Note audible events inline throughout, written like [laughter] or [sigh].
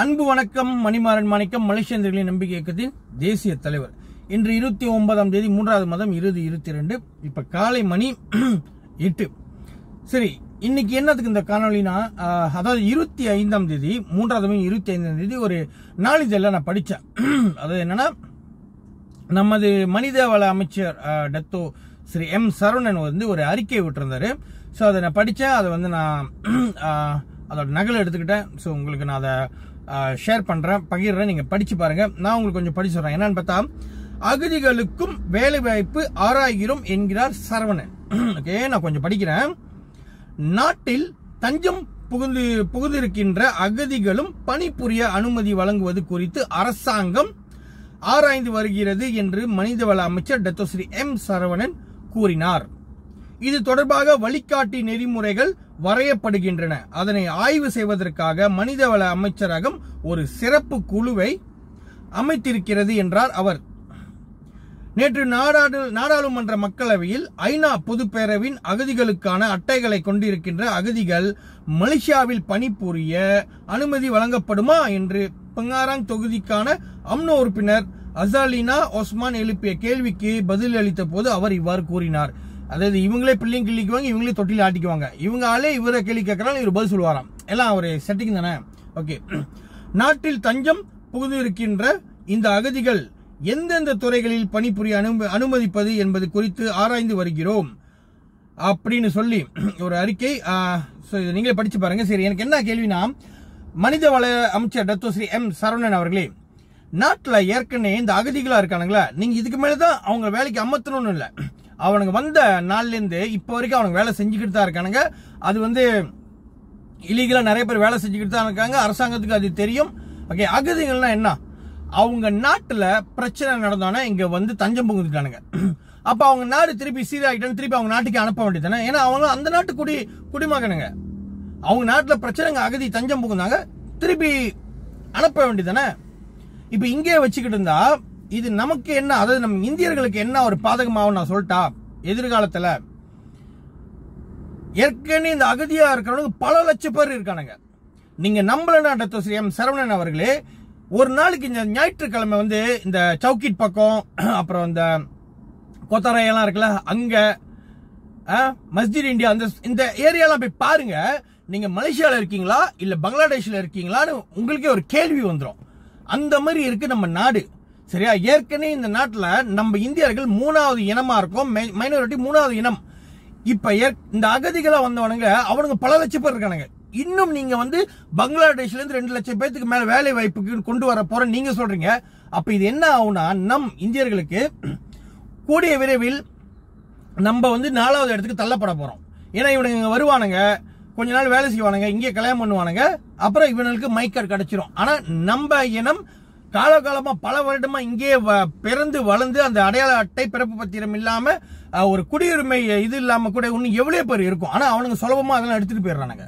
அன்பு வணக்கம் மணிமாறன் மாணிக்கம் மலேசியர்களின் நம்பிக்கை இயக்கத்தின் தேசிய தலைவர். இன்று இருபத்தி ஒன்பதாம் தேதி மூன்றாவது மாதம் இருபது இருபத்தி ரெண்டு இப்ப காலை மணி [clears throat] எட்டு. சரி இன்னைக்கு என்னதுக்கு இந்த காணொலினா அதாவது இருபத்தி ஐந்தாம் தேதி மூன்றாவது மாதம் இருபத்தி ஐந்தாம் தேதி ஒரு நாளிதழில் நான் படித்தேன் [clears throat] அதாவது என்னன்னா நமது மனித வள அமைச்சர் டத்தோ ஸ்ரீ எம் சரவணன் வந்து ஒரு அறிக்கை விட்டிருந்தாரு. ஸோ அதை நான் படித்தேன் அதை வந்து நான் [clears throat] அதோட நகல் எடுத்துக்கிட்டேன். ஸோ உங்களுக்கு நான் அதை ஷேர் பண்ணுறேன் பகிர்றேன் நீங்கள் படித்து பாருங்கள் நான் உங்களுக்கு கொஞ்சம் படிச்சு சொல்கிறேன் என்னன்னு பார்த்தா அகதிகளுக்கும் வேலை வாய்ப்பு ஆராய்கிறோம் என்கிறார் சரவணன். [clears throat] ஓகே நான் கொஞ்சம் படிக்கிறேன். நாட்டில் தஞ்சம் புகுந்து புகுந்திருக்கின்ற அகதிகளும் பணிபுரிய அனுமதி வழங்குவது குறித்து அரசாங்கம் ஆராய்ந்து வருகிறது என்று மனிதவள அமைச்சர் டத்தோஸ்ரீ எம் சரவணன் கூறினார். இது தொடர்பாக வழிகாட்டி நெறிமுறைகள் வரையப்படுகின்றன. அதனை ஆய்வு செய்வதற்காக மனிதவள அமைச்சரகம் ஒரு சிறப்பு குழுவை அமைத்திருக்கிறது என்றார் அவர். நேற்று நாடாடு நாடாளுமன்ற மக்களவையில் ஐநா பொதுப்பேரவின் அகதிகளுக்கான அட்டைகளை கொண்டிருக்கின்ற அகதிகள் மலேசியாவில் பணிபுரிய அனுமதி வழங்கப்படுமா என்று பங்காராங் தொகுதிக்கான அம்னோ உறுப்பினர் அசாலினா ஒஸ்மான் எழுப்பிய கேள்விக்கு பதிலளித்த போது அவர் இவ்வாறு கூறினார். அதாவது இவங்களே பிள்ளைங்க கிள்ளிக்குவாங்க இவங்களே தொட்டில் ஆட்டிக்குவாங்க. இவங்க ஆளே இவரை கேள்வி கேட்கறாங்க இவர் பதில் சொல்லுவாராம். எல்லாம் ஒரு செட்டிங் தானே? ஓகே நாட்டில் தஞ்சம் புகுந்து இருக்கின்ற இந்த அகதிகள் எந்தெந்த துறைகளில் பணிபுரிய அனும- அனுமதிப்பது என்பது குறித்து ஆராய்ந்து வருகிறோம். அப்படின்னு சொல்லி ஒரு அறிக்கை நீங்களே படிச்சு பாருங்க. சரி எனக்கு என்ன கேள்வினா மனிதவள அமைச்சர் டத்தோஸ்ரீ எம் சரவணன் அவர்களே நாட்டில் ஏற்கனவே இந்த அகதிகளாக இருக்கானுங்களா? நீங்க இதுக்கு மேலே தான் அவங்க வேலைக்கு அமர்த்தணும்னு இல்லை. அவனுங்க வந்த நாள்லேருந்து இப்போ வரைக்கும் அவனுங்க வேலை செஞ்சுக்கிட்டு தான் இருக்கானுங்க. அது வந்து இலீகலாக நிறைய பேர் வேலை செஞ்சுக்கிட்டு தான் இருக்காங்க. அரசாங்கத்துக்கு அது தெரியும். ஓகே அகதிகள்னா என்ன? அவங்க நாட்டில் பிரச்சனை நடந்தோன்னா இங்கே வந்து தஞ்சம் புகுந்துட்டானுங்க. [clears throat] அப்போ அவங்க நாடு திருப்பி சீராகிட்டான்னு திருப்பி அவங்க நாட்டுக்கு அனுப்ப வேண்டியதானே ஏன்னா அவங்க அந்த நாட்டு குடி குடிமகனுங்க. அவங்க நாட்டில் பிரச்சனைங்க அகதி தஞ்சம் புகுந்தாங்க. திருப்பி அனுப்ப வேண்டியதானே இப்போ இங்கே வச்சுக்கிட்டு இருந்தால் இது நமக்கு என்ன அதாவது நம்ம இந்தியர்களுக்கு என்ன ஒரு பாதகமாகும் நான் சொல்லிட்டா எதிர்காலத்தில் ஏற்கனவே இந்த அகதியா இருக்கிறவங்க பல லட்சம் பேர் இருக்கானுங்க. நீங்க நம்பலனா டாக்டர் ஸ்ரீ எம் சரவணன் அவர்களே ஒரு நாளைக்கு இந்த ஞாயிற்றுக்கிழமை வந்து இந்த சவுக்கிட் பக்கம் [clears throat] அப்புறம் இந்த கொத்தரையெல்லாம் இருக்குல்ல அங்க மஸ்ஜித் இந்தியா அந்த இந்த ஏரியாலாம் போய் பாருங்க நீங்க மலேசியாவில் இருக்கீங்களா இல்ல பங்களாதேஷில் இருக்கீங்களான்னு உங்களுக்கே ஒரு கேள்வி வந்துடும் அந்த மாதிரி இருக்கு நம்ம நாடு. சரியா? ஏற்கனவே இந்த நாட்டில் நம்ம இந்தியர்கள் மூணாவது இனமா இருக்கும். மைனாரிட்டி மூணாவது இனம். இப்ப இந்த அகதிகளா வந்தவனுங்க அவனுங்க பல லட்சம் பேர் இருக்கானுங்க. இன்னும் நீங்க வந்து பங்களாதேஷ்ல இருந்து ரெண்டு லட்சம் பேத்துக்கு மேல வேலை வாய்ப்புக்கு கொண்டு வர போற நீங்க சொல்றீங்க. அப்ப இது என்ன ஆகும்னா நம் இந்தியர்களுக்கு கூடிய விரைவில் நம்ம வந்து நாலாவது இடத்துக்கு தள்ளப்பட போறோம். ஏன்னா இவனுங்க வருவானுங்க கொஞ்ச நாள் வேலை செய்வானுங்க இங்கே கல்யாணம் பண்ணுவானுங்க அப்புறம் இவனுக்கு மைக்கார்டு கிடைச்சிரும். ஆனா நம்ம இனம் காலகாலமா பல வருடமா இங்கே வ- பிறந்து வளர்ந்து அந்த அடையாள அட்டை பிறப்பு பத்திரம் இல்லாம ஒரு குடியுரிமை இது இல்லாம கூட இன்னும் எவ்வளவு பேர் இருக்கும். ஆனா அவனுங்க சுலபமா அதெல்லாம் எடுத்துட்டு போயிடுறானுங்க.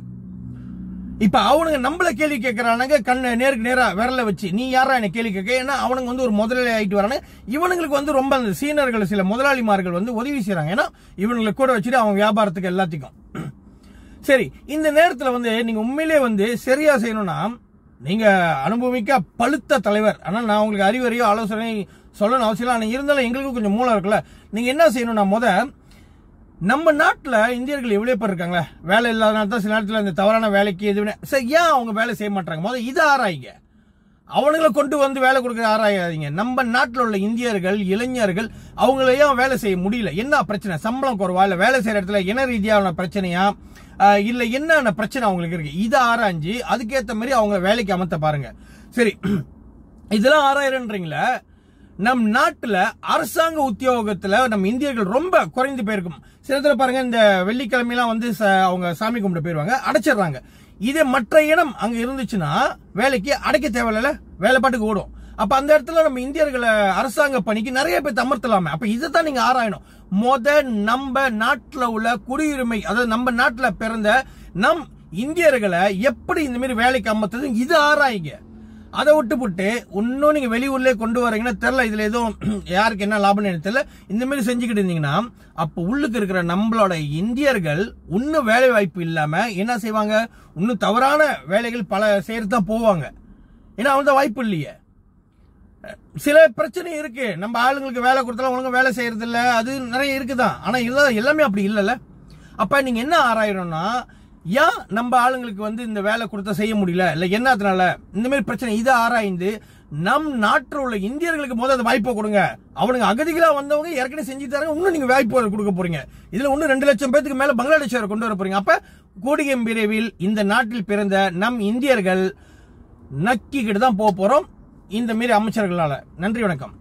இப்ப அவனுங்க நம்மள கேள்வி கேட்கறானுங்க கண்ணு நேருக்கு நேரா விரல வச்சு நீ யாரா என்ன கேள்வி கேட்க? ஏன்னா அவனுங்க வந்து ஒரு முதலாளி ஆயிட்டு வரானு இவனுங்களுக்கு வந்து ரொம்ப அந்த சீனர்கள் சில முதலாளிமார்கள் வந்து உதவி செய்கிறாங்க ஏன்னா இவனுங்களை கூட வச்சுட்டு அவன் வியாபாரத்துக்கு எல்லாத்துக்கும். [clears throat] சரி இந்த நேரத்துல வந்து நீங்க உண்மையிலே வந்து சரியா செய்யணும்னா நீங்க அனுபவிக்க பழுத்த தலைவர். ஆனா நான் உங்களுக்கு அறிவுரையோ ஆலோசனை சொல்லணும் அவசியம் இல்லை. ஆனா இருந்தாலும் எங்களுக்கும் கொஞ்சம் மூலம் இருக்குல்ல. நீங்க என்ன செய்யணும்னா முத நம்ம நாட்டுல இந்தியர்கள் எவ்வளவு பேர் இருக்காங்களே வேலை இல்லாதனால தான் சில நேரத்தில் இந்த தவறான வேலைக்கு எதுவுமே சரி ஏன் அவங்க வேலை செய்ய மாட்டாங்க முதல்ல இதை ஆராய்ங்க. அவனுங்களை கொண்டு வந்து வேலை கொடுக்குற ஆராயாதீங்க. நம்ம நாட்டில் உள்ள இந்தியர்கள் இளைஞர்கள் அவங்களையும் வேலை செய்ய முடியல. என்ன பிரச்சனை? சம்பளம் குறைவா? இல்லை வேலை செய்கிற இடத்துல இன ரீதியான பிரச்சனையா? இல்லை என்னென்ன பிரச்சனை அவங்களுக்கு இருக்கு? இதை ஆராய்ஞ்சு அதுக்கேற்ற மாதிரி அவங்க வேலைக்கு அமர்த்த பாருங்க. சரி. இதெல்லாம் ஆராயிரன்றீங்களே? நம் நாட்டில் அரசாங்க உத்தியோகத்தில் நம்ம இந்தியர்கள் ரொம்ப குறைந்து போயிருக்கும். சில இடத்துல பாருங்க இந்த வெள்ளிக்கிழமையெல்லாம் வந்து ச- அவங்க சாமி கும்பிட்டு போயிருவாங்க அடைச்சிடுறாங்க. இதே மற்ற இடம் அங்க இருந்துச்சுன்னா வேலைக்கு அடைக்க தேவையில்ல வேலை பாட்டுக்கு ஓடும். அப்ப அந்த இடத்துல நம்ம இந்தியர்களை அரசாங்க பணிக்கு நிறைய பேர் அமர்த்தலாமே அப்ப இதை தான் நீங்க ஆராயணும். முத நம்ம நாட்டில் உள்ள குடியுரிமை அதாவது நம்ம நாட்டில் பிறந்த நம் இந்தியர்களை எப்படி இந்த மாதிரி வேலைக்கு அமர்த்தது இது ஆராயுங்க. அதை விட்டுப்புட்டு இன்னும் நீங்க வெளியூர்லயே கொண்டு வரீங்கன்னா தெரியல இதுல எதுவும் [clears throat] யாருக்கு என்ன லாபம்னு எனக்கு தெரியல. இந்த மாதிரி செஞ்சுக்கிட்டு இருந்தீங்கன்னா அப்ப உள்ளுக்கு இருக்கிற நம்மளோட இந்தியர்கள் இன்னும் வேலை வாய்ப்பு இல்லாம என்ன செய்வாங்க? இன்னும் தவறான வேலைகள் பல செய்யறது தான் போவாங்க. ஏன்னா அவங்க வாய்ப்பு இல்லையே. சில பிரச்சனை இருக்கு. நம்ம ஆளுங்களுக்கு வேலை கொடுத்தாலும் ஒழுங்கா வேலை செய்யறது இல்ல அது நிறைய இருக்குதான். ஆனா இதுதான் எல்லாமே அப்படி இல்லைல்ல. அப்ப நீங்க என்ன ஆராயணும்னா ஏன் நம்ம ஆளுங்களுக்கு வந்து இந்த வேலை கொடுத்தா செய்ய முடியல? இல்ல என்னத்தினால? இந்த மாதிரி பிரச்சனை இதை ஆராய்ந்து நம் நாட்டில் உள்ள இந்தியர்களுக்கு முதல்ல அந்த வாய்ப்பை கொடுங்க. அவனுங்க அகதிகளா வந்தவங்க ஏற்கனவே செஞ்சு தராங்க இன்னும் நீங்க வாய்ப்பு கொடுக்க போறீங்க. இதுல இன்னும் ரெண்டு லட்சம் பேத்துக்கு மேல பங்களாதேஷ் கொண்டு வர போறீங்க. அப்ப கூடிய விரைவில் இந்த நாட்டில் பிறந்த நம் இந்தியர்கள் நக்கிக்கிட்டு தான் போக போறோம். இந்த மாரி அமைச்சர்களால. நன்றி வணக்கம்.